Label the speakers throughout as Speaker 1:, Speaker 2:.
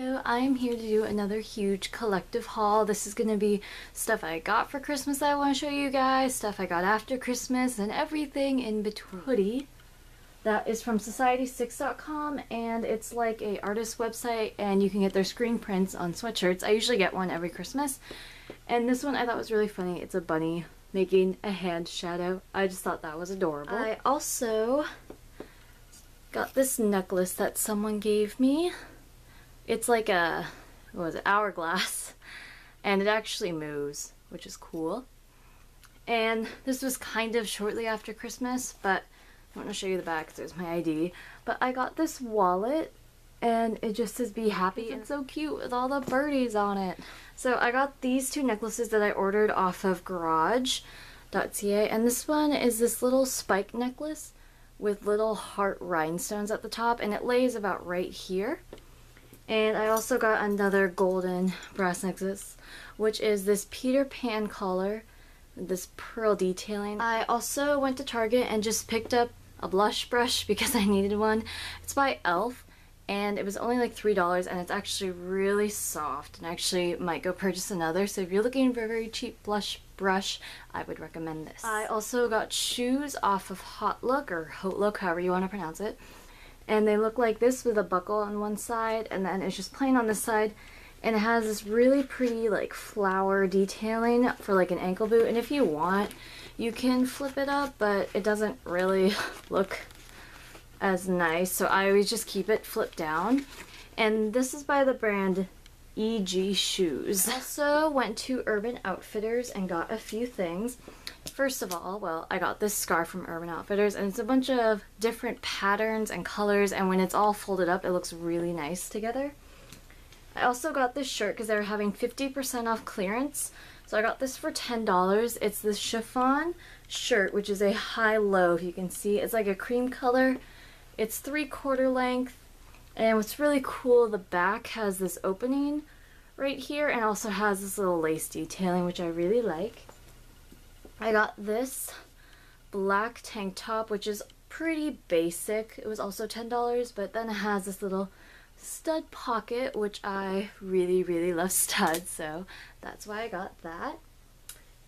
Speaker 1: Hello, I am here to do another huge collective haul. This is going to be stuff I got for Christmas that I want to show you guys, stuff I got after Christmas, and everything in between. Hoodie that is from society6.com and it's like a artist website and you can get their screen prints on sweatshirts. I usually get one every Christmas. And this one I thought was really funny. It's a bunny making a hand shadow. I just thought that was adorable. I also got this necklace that someone gave me. It's like a, what was it, hourglass. And it actually moves, which is cool. And this was kind of shortly after Christmas, but I want to show you the back there's my ID. But I got this wallet and it just says be happy. It's so cute with all the birdies on it. So I got these two necklaces that I ordered off of garage.ca and this one is this little spike necklace with little heart rhinestones at the top and it lays about right here. And I also got another golden brass necklace, which is this Peter Pan collar, this pearl detailing. I also went to Target and just picked up a blush brush because I needed one. It's by e.l.f. and it was only like $3 and it's actually really soft and I actually might go purchase another. So if you're looking for a very cheap blush brush, I would recommend this. I also got shoes off of HauteLook or Hot Look, however you want to pronounce it and they look like this with a buckle on one side and then it's just plain on this side and it has this really pretty like flower detailing for like an ankle boot and if you want you can flip it up but it doesn't really look as nice so I always just keep it flipped down and this is by the brand EG Shoes. Also went to Urban Outfitters and got a few things. First of all, well, I got this scarf from Urban Outfitters and it's a bunch of different patterns and colors and when it's all folded up it looks really nice together. I also got this shirt because they were having 50% off clearance. So I got this for $10. It's this chiffon shirt which is a high-low if you can see. It's like a cream color. It's three quarter length and what's really cool, the back has this opening right here and also has this little lace detailing which I really like. I got this black tank top, which is pretty basic. It was also $10, but then it has this little stud pocket, which I really, really love studs, so that's why I got that.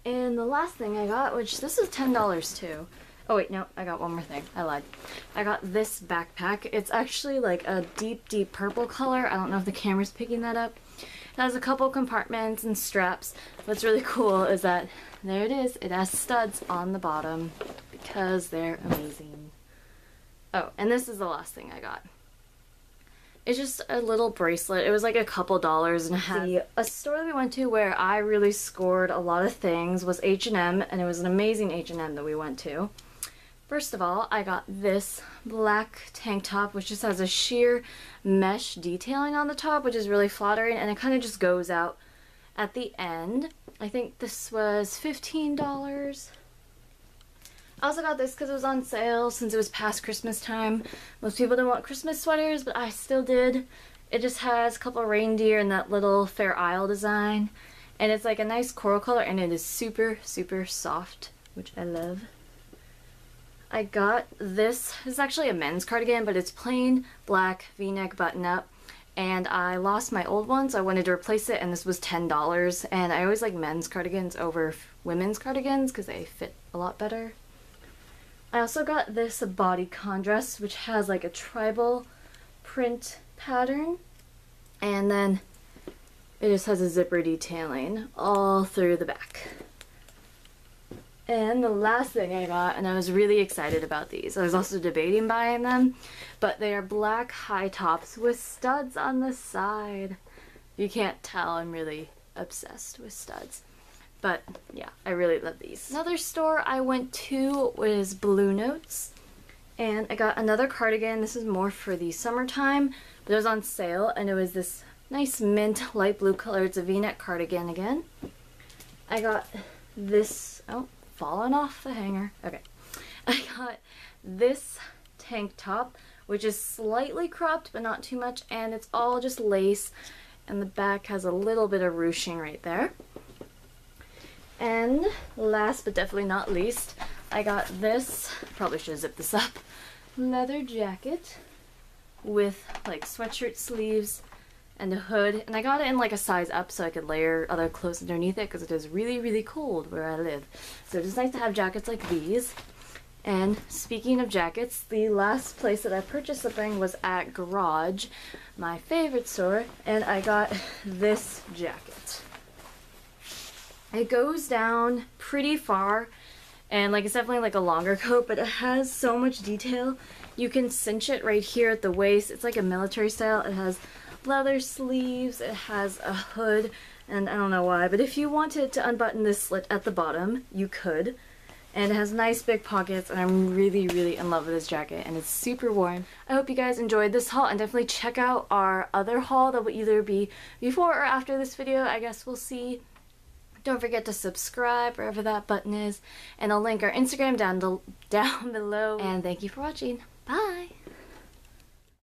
Speaker 1: And the last thing I got, which this is $10 too. Oh wait, no, I got one more thing. I lied. I got this backpack. It's actually like a deep, deep purple color. I don't know if the camera's picking that up. It has a couple compartments and straps. What's really cool is that there it is. It has studs on the bottom because they're amazing. Oh, and this is the last thing I got. It's just a little bracelet. It was like a couple dollars and a half. A store that we went to where I really scored a lot of things was H&M and it was an amazing H&M that we went to. First of all, I got this black tank top, which just has a sheer mesh detailing on the top, which is really flattering, and it kind of just goes out at the end. I think this was $15. I also got this because it was on sale since it was past Christmas time. Most people didn't want Christmas sweaters, but I still did. It just has a couple reindeer and that little Fair Isle design. And it's like a nice coral color and it is super, super soft, which I love. I got this. It's actually a men's cardigan, but it's plain black v-neck button-up. And I lost my old one, so I wanted to replace it, and this was $10. And I always like men's cardigans over women's cardigans because they fit a lot better. I also got this bodycon dress, which has like a tribal print pattern. And then it just has a zipper detailing all through the back. And the last thing I got, and I was really excited about these, I was also debating buying them, but they are black high tops with studs on the side. You can't tell, I'm really obsessed with studs. But yeah, I really love these. Another store I went to was Bluenotes, and I got another cardigan. This is more for the summertime, but it was on sale, and it was this nice mint light blue color. It's a v-neck cardigan again. I got this, oh, fallen off the hanger. Okay. I got this tank top, which is slightly cropped, but not too much, and it's all just lace, and the back has a little bit of ruching right there. And last but definitely not least, I got this, probably should zip this up, leather jacket with like sweatshirt sleeves and hood. And I got it in like a size up so I could layer other clothes underneath it because it is really, really cold where I live. So it's nice to have jackets like these. And speaking of jackets, the last place that I purchased something was at Garage, my favorite store, and I got this jacket. It goes down pretty far, and like it's definitely like a longer coat, but it has so much detail. You can cinch it right here at the waist. It's like a military style. It has leather sleeves, it has a hood, and I don't know why, but if you wanted to unbutton this slit at the bottom, you could and it has nice big pockets and I'm really really in love with this jacket and it's super warm. I hope you guys enjoyed this haul and definitely check out our other haul that will either be before or after this video I guess we'll see. Don't forget to subscribe wherever that button is and I'll link our Instagram down, the down below and thank you for watching. Bye!